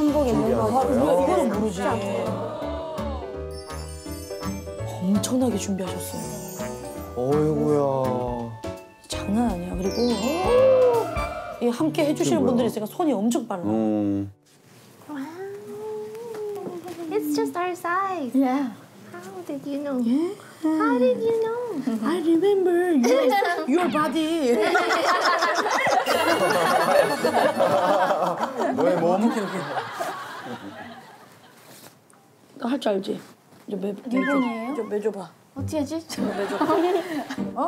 한복 입는 거. 아, 우리가 이거는 모르지. 엄청나게 준비하셨어요. 어이구야. 장난 아니야. 그리고 이 함께 해주시는 분들이 있으니까 손이 엄청 빨라. 음. It's just our size. Yeah. How did you know? How did you know? I remember your, your body. 너의 몸? 너할줄 알지? 이제 매, 리본이에요? 좀 매줘봐. 어떻게 하지? 매줘.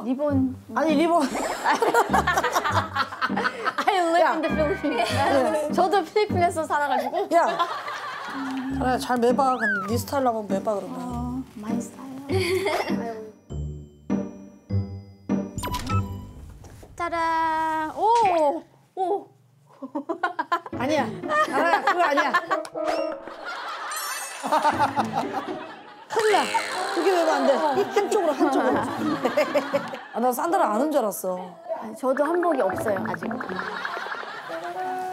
리본. 아니 리본. I live in the Philippines. 저도 필리핀에서 살아가지고. 야. 그래 잘 매봐. 근데 네 스타일로 한번 매봐 그러면. My style. 짜란. 오. 오. 아니야. 알아 그거 아니야. 큰일 나. 그게 매면 안 돼. 한쪽으로 한쪽으로. 아, 나 산다를 아는 줄 알았어. 아니, 저도 한복이 없어요 아직.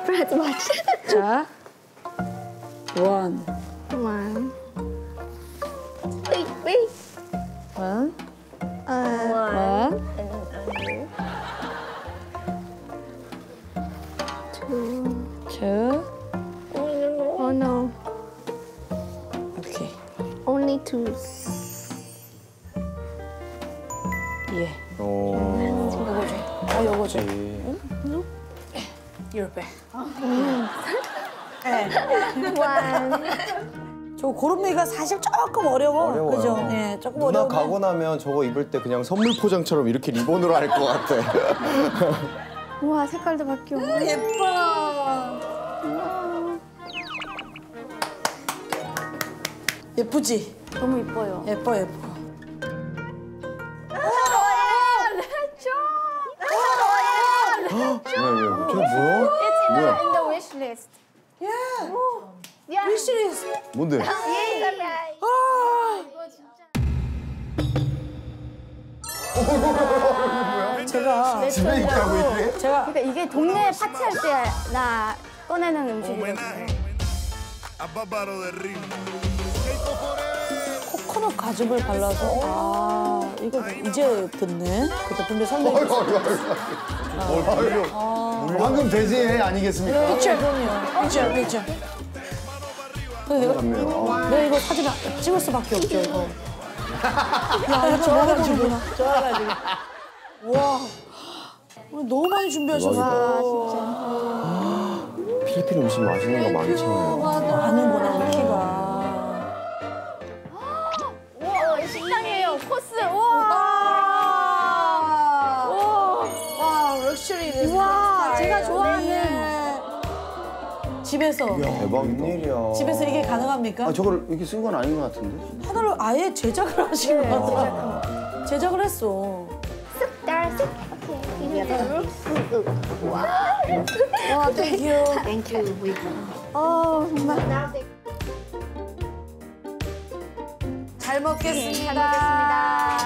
Pretty much. 자. 원. On. Wait, wait. 원. Uh, 원. two. 투. Oh no. Two. 예. 어. 요거지. 아, 요거지. 그렇지. Your back. One. 저 고름매가 사실 조금 어려워. 어려워요. 그죠? 예, 조금 누나 어려워. 가고 나면 저거 입을 때 그냥 선물 포장처럼 이렇게 리본으로 할 것 같아. 우와 색깔도 바뀌어. 예뻐. 예쁘지? 너무 이뻐요. 예뻐, 예뻐. 왜, 왜, 저거 뭐야? 뭐야? In the wish list. 예. Yeah. 미시리스. 뭔데? Yeah. 아. 제가 집에 있다고 이래? 제가 그러니까 이게 동네 파티할 때나 꺼내는 음식이거든요. De ritmo. 코코넛 가죽을 발라서 아 이거 이제 듣네. 그때 분명 설명이 어이구, 어이구, 어이구. 어이구. 황금 돼지 아니겠습니까? 그렇죠, 그럼요. 그렇죠, 그렇죠. 근데 내가. 내가 이거 사진 안- 찍을 수밖에 없죠, 이거. 야, 이거 좋아가지고. 좋아가지고. 와. 오늘 너무 많이 준비하셨어. 필리핀 음식 맛있는 거 많잖아요. 아는구나, 식당이에요. 코스. 우와. 와, 럭셔리 레스토랑. 와, 제가 스타일. 좋아하는. 네. 집에서. 대박이다. 웬일이야. 집에서 이게 가능합니까? 아, 저걸 이렇게 쓴 건 아닌 것 같은데? 하나를 아예 제작을 하신 것 같아. 제작을 했어. That's it. Okay. 와. 와, thank you. Thank you. 어 정말. 잘 먹겠습니다. 잘 먹겠습니다.